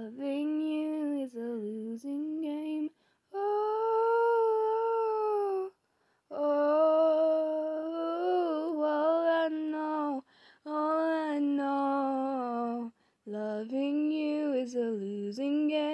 Loving you is a losing game. Oh, oh, oh, all I know, all I know. Loving you is a losing game.